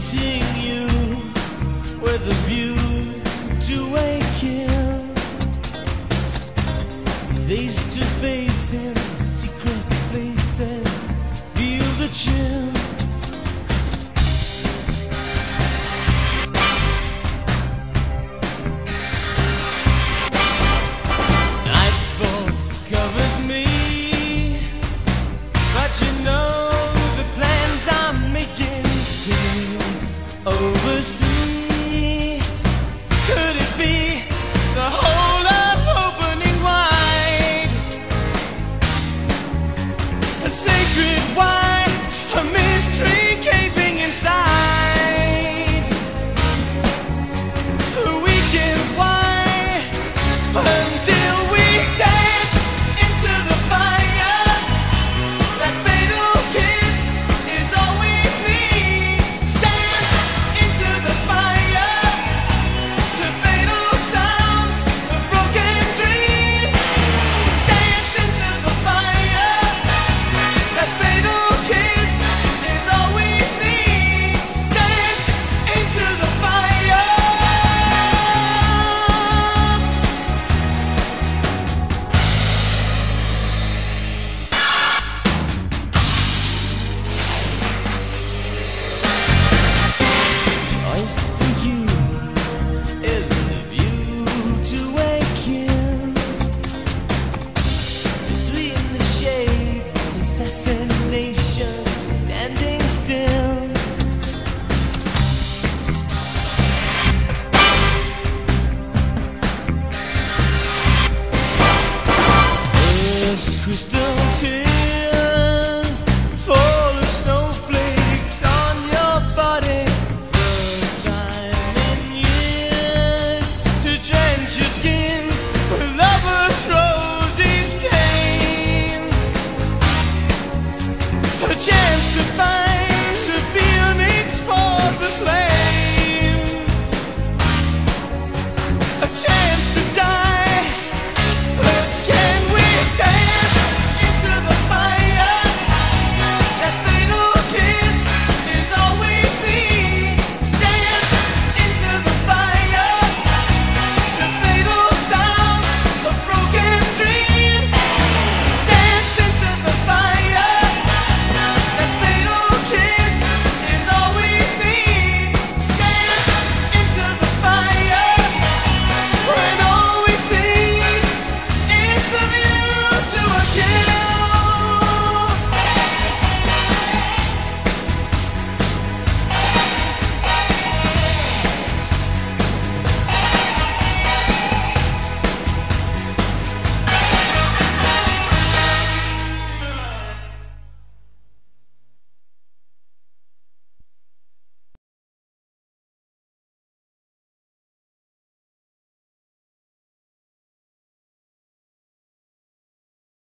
meeting you with a view to a kill. Face to face in secret places, feel the chill. Hey. fascination standing still. First crystal tears.